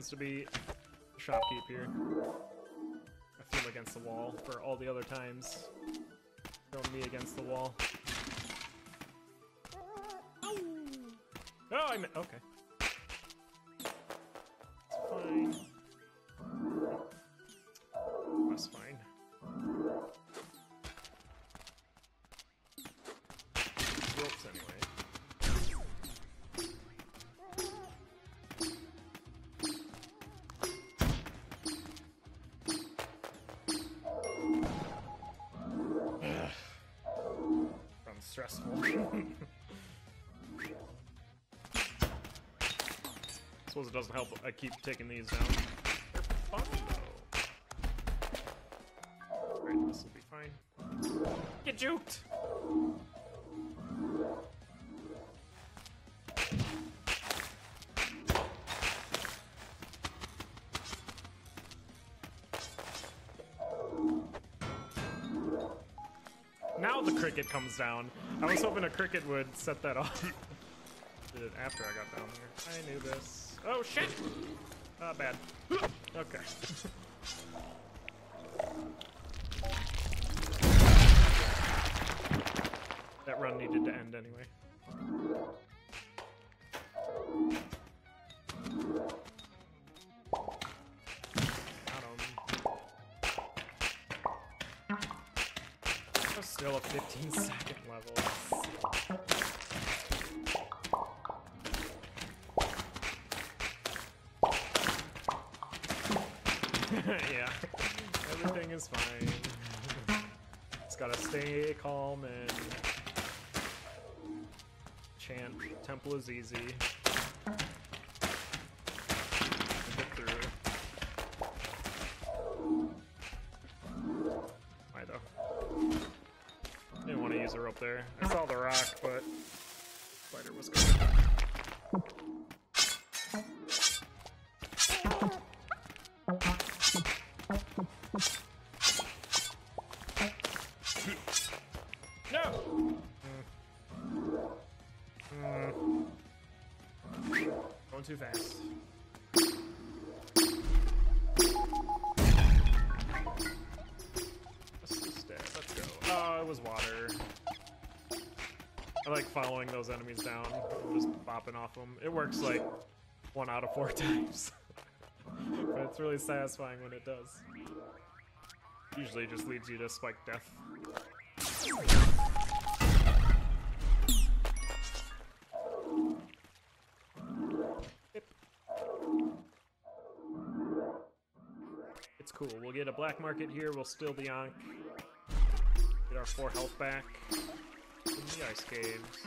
happens to be shopkeep here. I feel against the wall for all the other times. Throwing me against the wall. Oh, I meant okay. Sounds. Suppose it doesn't help. I keep taking these down. They're fun though. Alright, this will be fine. Get juked! Now the cricket comes down. I was hoping a cricket would set that off. Did it after I got down there. I knew this. Oh shit! Not bad. Okay. that run needed to end anyway. Still a 15 second level. yeah, everything is fine. Just gotta stay calm and chant. Temple is easy. There. I saw the rock, but spider was. No! Mm. Mm. Going too fast. Let's go. Oh, it was water. I like following those enemies down, just bopping off them. It works like one out of four times. but it's really satisfying when it does. Usually just leads you to spike death. It's cool. We'll get a black market here. We'll steal the Ankh. Get our four health back. In the ice caves.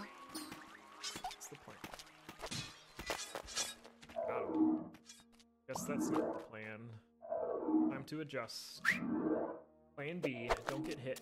What's the point? Got him. Guess that's not the plan. Time to adjust. Plan B. Don't get hit.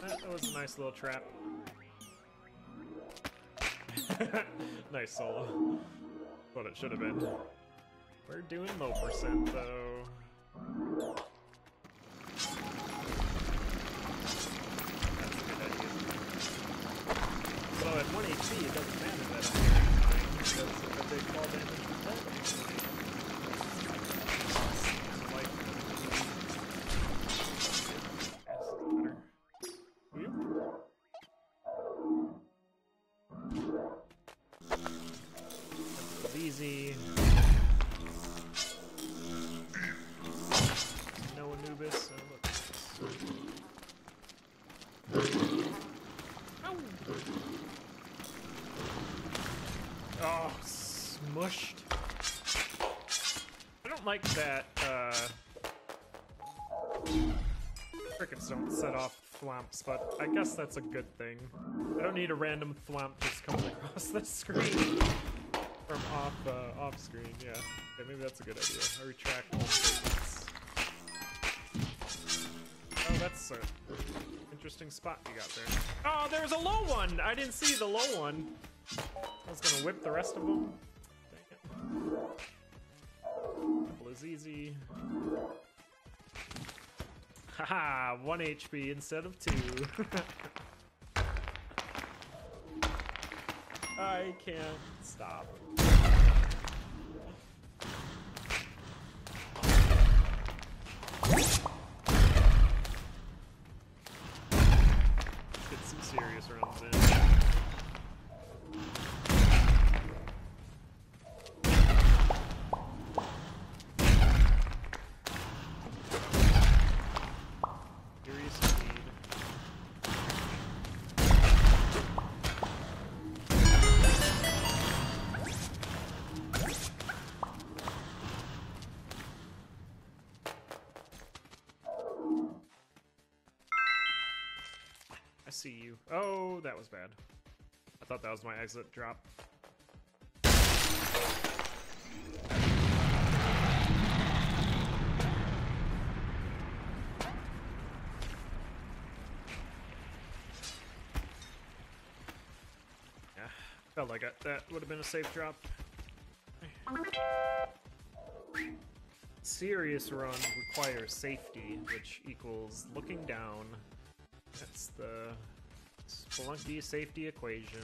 That, was a nice little trap. nice solo. What it should have been. We're doing low percent, though. Easy. No Anubis. Ow. Oh, smushed. I don't like that, uh... Crickets don't set off thwomps, but I guess that's a good thing. I don't need a random thwomp just coming across the screen from off uh, off screen. Yeah, okay, maybe that's a good idea. I retract all. Oh, that's a interesting spot you got there. Oh, there's a low one. I didn't see the low one. I was gonna whip the rest of them. Dang it. Double is easy. Haha, one HP instead of two. I can't stop. Get some serious runs in. I see you. Oh, that was bad. I thought that was my exit drop. Yeah, felt like that would have been a safe drop. Serious run requires safety, which equals looking down. That's the Spelunky safety equation.